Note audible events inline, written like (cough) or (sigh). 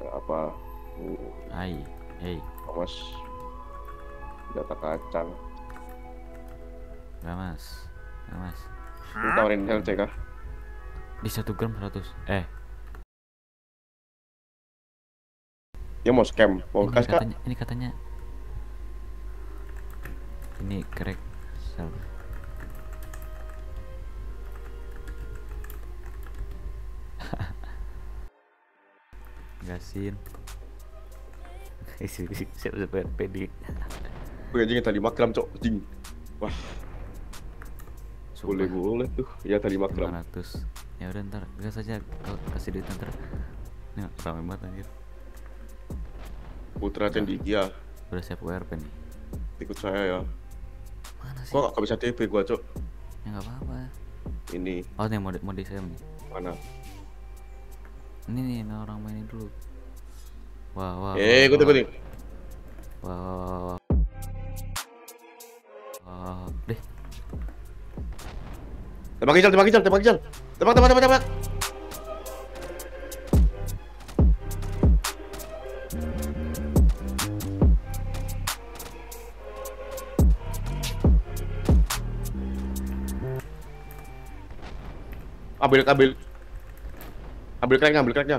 Nggak apa uh, Hai, hey, awas data kacang. Enggak mas, enggak mas. ini tawarin LC kah Di satu gram 100 Eh, dia mau scam mau ini kas kak? katanya, ini katanya Ini crack sel. Gasin. (laughs) Isi siap siap PD. gue anjing tadi makram cok anjing wah. Boleh boleh tuh. Ya tadi makram 500 ya udah ntar gas aja. Kasih duit ntar. Ini ramai banget anjir. Putra cendikia udah siap WRP nih. Ikut saya ya. Mana sih? Gua gak bisa TP gua cok. Ya nggak apa-apa. Ini. Oh nih mode mode saya nih. Mana ini nih nah orang mainin dulu. Wah wah eh ikut nih wah wah wah wah wah. Deh. Tembak kijal tembak kijal tembak kijal tembak tembak tembak tembak. Ambil ambil ambil cracknya ambil cracknya